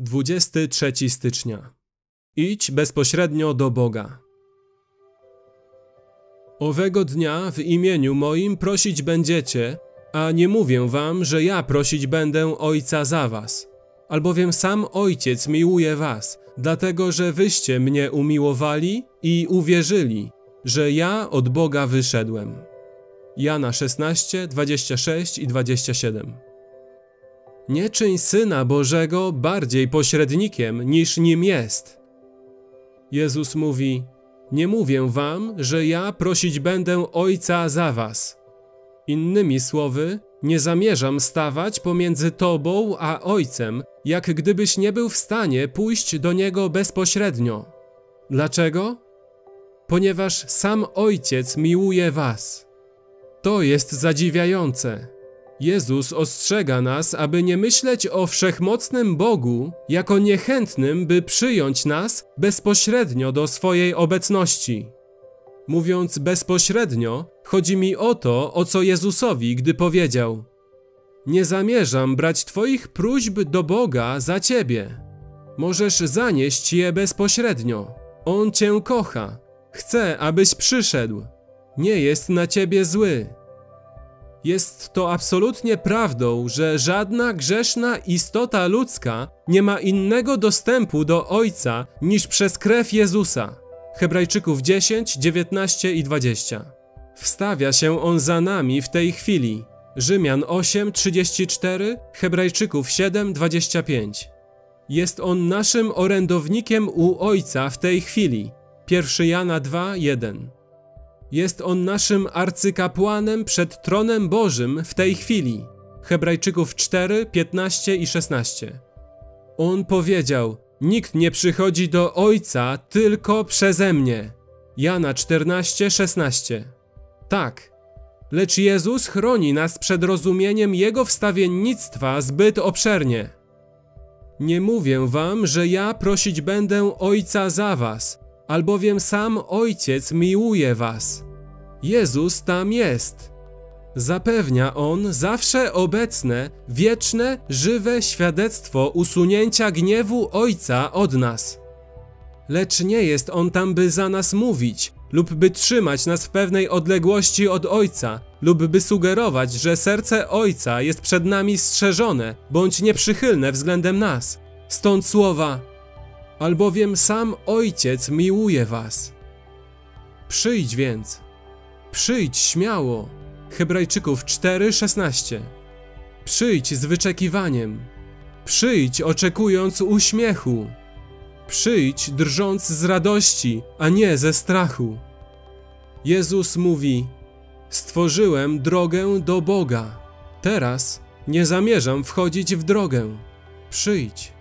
23 stycznia. Idź bezpośrednio do Boga. Owego dnia w imieniu moim prosić będziecie, a nie mówię wam, że ja prosić będę Ojca za was, albowiem sam Ojciec miłuje was, dlatego że wyście mnie umiłowali i uwierzyli, że ja od Boga wyszedłem. Jana 16, 26 i 27 nie czyń Syna Bożego bardziej pośrednikiem niż nim jest. Jezus mówi: Nie mówię wam, że ja prosić będę Ojca za was. Innymi słowy, nie zamierzam stawać pomiędzy Tobą a Ojcem, jak gdybyś nie był w stanie pójść do Niego bezpośrednio. Dlaczego? Ponieważ sam Ojciec miłuje Was. To jest zadziwiające. Jezus ostrzega nas, aby nie myśleć o wszechmocnym Bogu jako niechętnym, by przyjąć nas bezpośrednio do swojej obecności. Mówiąc bezpośrednio, chodzi mi o to, o co Jezusowi, gdy powiedział: Nie zamierzam brać Twoich próśb do Boga za Ciebie. Możesz zanieść je bezpośrednio. On Cię kocha, chce, abyś przyszedł. Nie jest na Ciebie zły jest to absolutnie prawdą, że żadna grzeszna istota ludzka nie ma innego dostępu do Ojca niż przez krew Jezusa. Hebrajczyków 10, 19 i 20. Wstawia się on za nami w tej chwili. Rzymian 8, 34, Hebrajczyków 7, 25. Jest on naszym orędownikiem u Ojca w tej chwili. 1 Jana 2, 1. Jest on naszym arcykapłanem przed tronem Bożym w tej chwili. Hebrajczyków 4, 15 i 16. On powiedział: Nikt nie przychodzi do Ojca tylko przeze mnie. Jana 14, 16. Tak, lecz Jezus chroni nas przed rozumieniem Jego wstawiennictwa zbyt obszernie. Nie mówię wam, że ja prosić będę Ojca za was, albowiem sam Ojciec miłuje was. Jezus tam jest. Zapewnia On zawsze obecne, wieczne, żywe świadectwo usunięcia gniewu Ojca od nas. Lecz nie jest On tam, by za nas mówić, lub by trzymać nas w pewnej odległości od Ojca, lub by sugerować, że serce Ojca jest przed nami strzeżone, bądź nieprzychylne względem nas. Stąd słowa, albowiem sam Ojciec miłuje was. Przyjdź więc. Przyjdź śmiało. Hebrajczyków 4:16. Przyjdź z wyczekiwaniem. Przyjdź oczekując uśmiechu. Przyjdź drżąc z radości, a nie ze strachu. Jezus mówi: Stworzyłem drogę do Boga. Teraz nie zamierzam wchodzić w drogę. Przyjdź.